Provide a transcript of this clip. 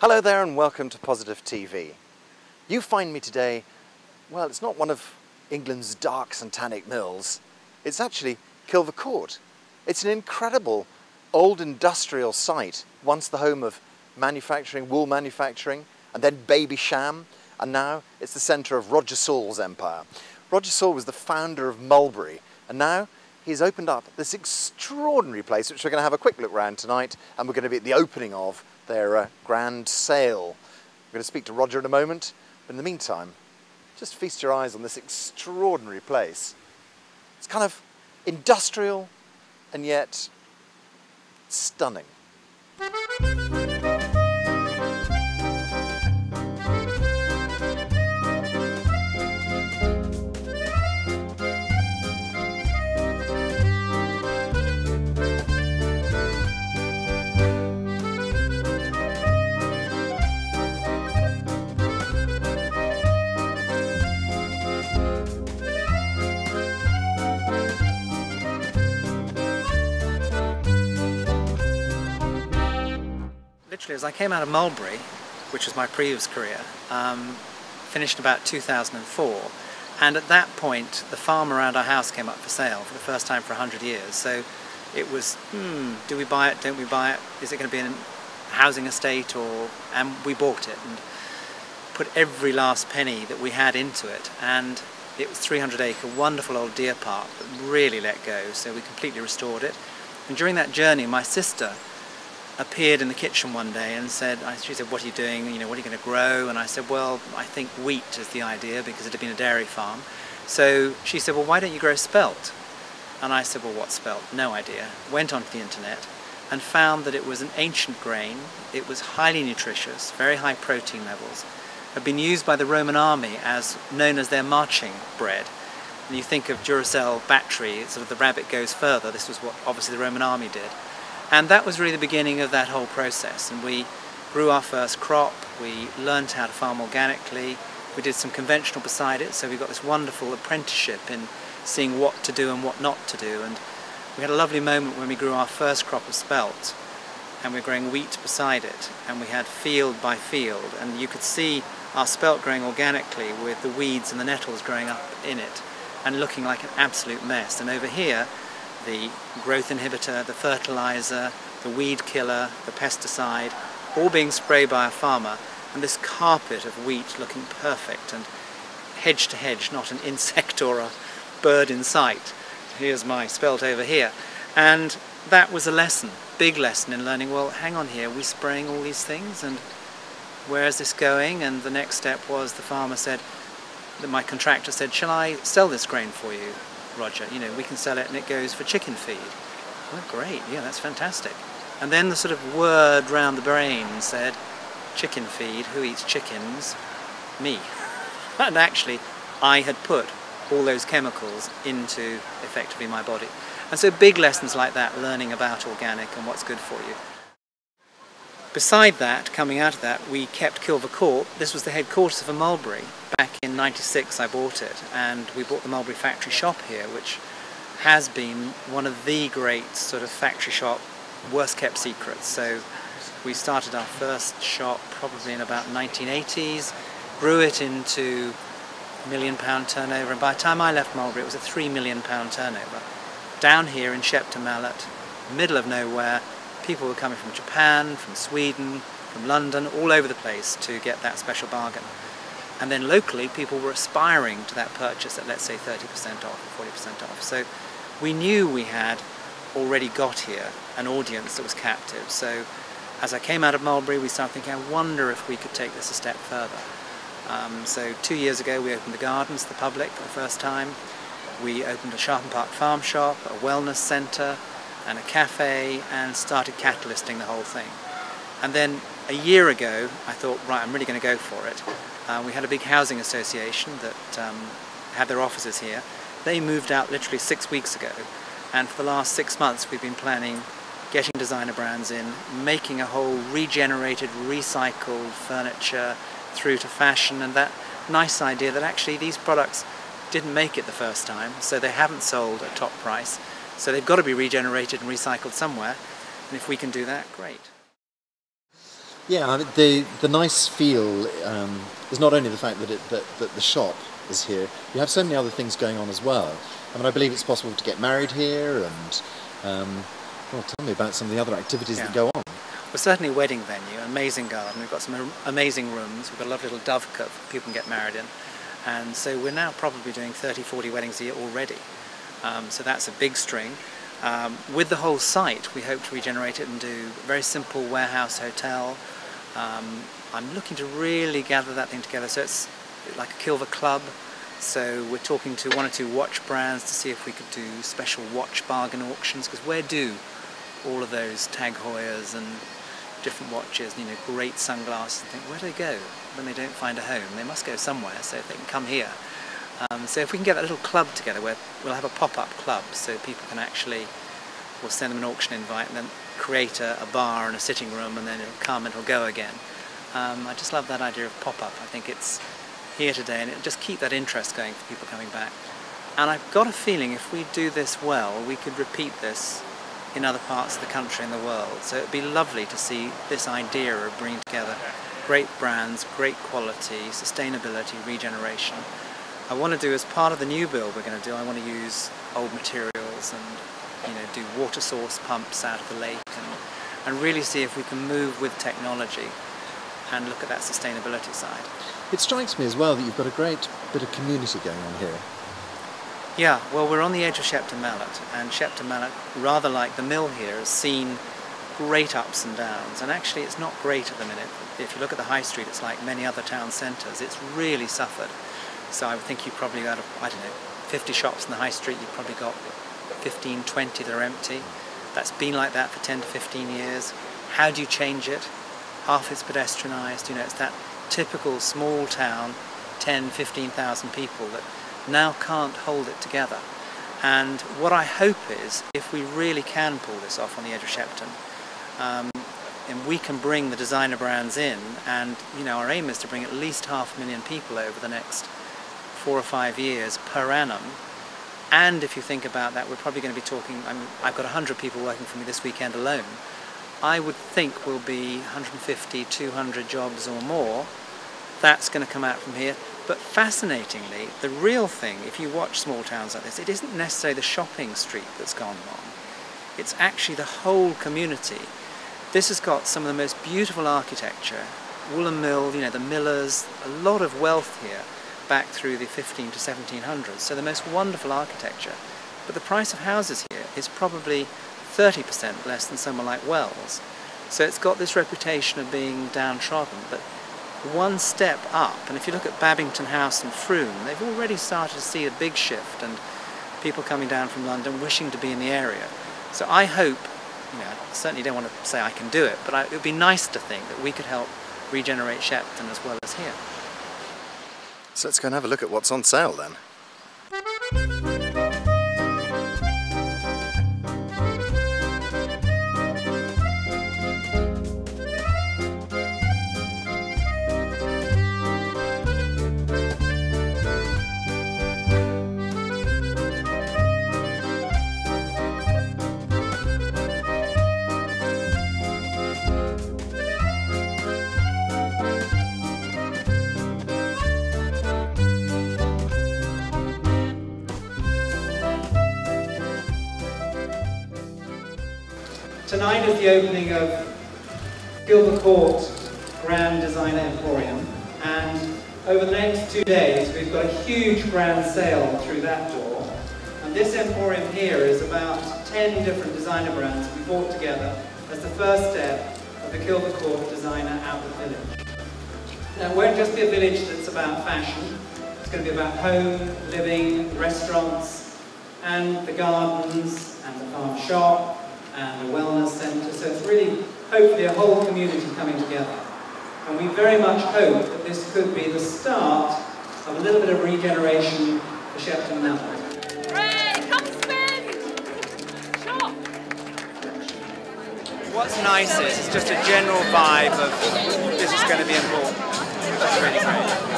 Hello there and welcome to Positive TV. You find me today, well, it's not one of England's dark Santanic mills. It's actually Kilver Court. It's an incredible old industrial site, once the home of manufacturing, wool manufacturing, and then Babycham, and now it's the centre of Roger Saul's empire. Roger Saul was the founder of Mulberry, and now he's opened up this extraordinary place, which we're going to have a quick look around tonight, and we're going to be at the opening of their uh, grand sale. We're going to speak to Roger in a moment, but in the meantime, just feast your eyes on this extraordinary place. It's kind of industrial and yet stunning. Literally as I came out of Mulberry, which was my previous career, um, finished about 2004, and at that point the farm around our house came up for sale for the first time for 100 years. So it was, hmm, do we buy it, don't we buy it, is it going to be a housing estate or, and we bought it and put every last penny that we had into it and it was 300 acre, wonderful old deer park that really let go, so we completely restored it. And during that journey, my sister appeared in the kitchen one day and said, she said, what are you doing? You know, what are you going to grow? And I said, well, I think wheat is the idea because it had been a dairy farm. So she said, well, why don't you grow spelt? And I said, well, what spelt? No idea. Went onto the internet and found that it was an ancient grain. It was highly nutritious, very high protein levels. Had been used by the Roman army as known as their marching bread. And you think of Duracell battery, sort of the rabbit goes further. This was what obviously the Roman army did. And that was really the beginning of that whole process. And we grew our first crop, we learned how to farm organically, we did some conventional beside it, so we got this wonderful apprenticeship in seeing what to do and what not to do. And we had a lovely moment when we grew our first crop of spelt, and we were growing wheat beside it, and we had field by field, and you could see our spelt growing organically with the weeds and the nettles growing up in it, and looking like an absolute mess. And over here, the growth inhibitor, the fertilizer, the weed killer, the pesticide, all being sprayed by a farmer, and this carpet of wheat looking perfect and hedge to hedge, not an insect or a bird in sight. Here's my spelt over here. And that was a lesson, big lesson in learning, well, hang on here, we're spraying all these things and where is this going? And the next step was the farmer said, that my contractor said, shall I sell this grain for you? Roger, you know, we can sell it and it goes for chicken feed. Well, great, yeah, that's fantastic. And then the sort of word round the brain said, chicken feed, who eats chickens? Me. And actually, I had put all those chemicals into effectively my body. And so big lessons like that, learning about organic and what's good for you. Beside that, coming out of that, we kept Kilver Court. This was the headquarters of a Mulberry. Back in 96 I bought it and we bought the Mulberry factory shop here which has been one of the great sort of factory shop worst kept secrets. So we started our first shop probably in about 1980s, grew it into million pound turnover and by the time I left Mulberry it was a three million pound turnover. Down here in Shepton Mallet, middle of nowhere, people were coming from Japan, from Sweden, from London, all over the place to get that special bargain. And then locally, people were aspiring to that purchase at, let's say, 30% off or 40% off. So we knew we had already got here an audience that was captive. So as I came out of Mulberry, we started thinking, I wonder if we could take this a step further. Um, so two years ago, we opened the gardens to the public for the first time. We opened a Sharpham Park farm shop, a wellness centre, and a cafe, and started catalysting the whole thing. And then a year ago, I thought, right, I'm really going to go for it. Uh, we had a big housing association that um, had their offices here. They moved out literally six weeks ago, and for the last six months we've been planning getting designer brands in, making a whole regenerated, recycled furniture through to fashion, and that nice idea that actually these products didn't make it the first time, so they haven't sold at top price, so they've got to be regenerated and recycled somewhere, and if we can do that, great. Yeah, the the nice feel um, is not only the fact that it that, that the shop is here. You have so many other things going on as well. I mean, I believe it's possible to get married here, and um, well, tell me about some of the other activities Yeah. that go on. We're certainly a wedding venue, amazing garden. We've got some amazing rooms. We've got a lovely little dovecote that people can get married in. And so we're now probably doing 30, 40 weddings a year already. Um, so that's a big string. Um, with the whole site, we hope to regenerate it and do a very simple warehouse hotel. Um, I'm looking to really gather that thing together. So it's like a Kilver club. So we're talking to one or two watch brands to see if we could do special watch bargain auctions. Because where do all of those Tag Heuers and different watches, you know, great sunglasses, and think, where do they go when they don't find a home? They must go somewhere, so if they can come here. Um, so if we can get that little club together where we'll have a pop-up club so people can actually, we'll send them an auction invite and then create a, a bar and a sitting room and then it'll come and it'll go again. Um, I just love that idea of pop-up. I think it's here today and it'll just keep that interest going for people coming back. And I've got a feeling if we do this well, we could repeat this in other parts of the country and the world. So it'd be lovely to see this idea of bringing together great brands, great quality, sustainability, regeneration. I want to do as part of the new build we're going to do, I want to use old materials and you know do water source pumps out of the lake and, and really see if we can move with technology and look at that sustainability side. It strikes me as well that you've got a great bit of community going on here. Yeah, well, we're on the edge of Shepton Mallet, and Shepton Mallet, rather like the mill here, has seen great ups and downs. And actually, it's not great at the minute. If you look at the high street, it's like many other town centres. It's really suffered. So I think you probably got, I don't know, 50 shops in the high street. You've probably got 15, 20 that are empty. That's been like that for 10 to 15 years. How do you change it? Half it's pedestrianised. You know, it's that typical small town, 10, 15,000 people that now can't hold it together. And what I hope is, if we really can pull this off on the edge of Shepton, um, and we can bring the designer brands in, and you know, our aim is to bring at least half a million people over the next four or five years per annum. And if you think about that, we're probably going to be talking. I mean, I've got 100 people working for me this weekend alone. I would think we'll be 150, 200 jobs or more. That's going to come out from here. But fascinatingly, the real thing, if you watch small towns like this, it isn't necessarily the shopping street that's gone wrong. It's actually the whole community. This has got some of the most beautiful architecture. Woolen Mill, you know, the millers, a lot of wealth here back through the 15 to 1700s. So the most wonderful architecture. But the price of houses here is probably 30% less than somewhere like Wells. So it's got this reputation of being downtrodden, but one step up, and if you look at Babington House and Frome, they've already started to see a big shift and people coming down from London wishing to be in the area. So I hope, you know, I certainly don't want to say I can do it, but I, it would be nice to think that we could help regenerate Shepton as well as here. So let's go and have a look at what's on sale then. Tonight is the opening of Kilver Court Grand Designer Emporium, and over the next two days we've got a huge grand sale through that door. And this emporium here is about 10 different designer brands we brought together as the first step of the Kilver Court Designer Outlet Village. Now it won't just be a village that's about fashion, it's going to be about home, living, restaurants, and the gardens, and the farm shop, and a wellness centre. So it's really, hopefully, a whole community coming together. And we very much hope that this could be the start of a little bit of regeneration for Shepton Mallet. Come spin! What's nice is it's just a general vibe of this is going to be important. That's really great.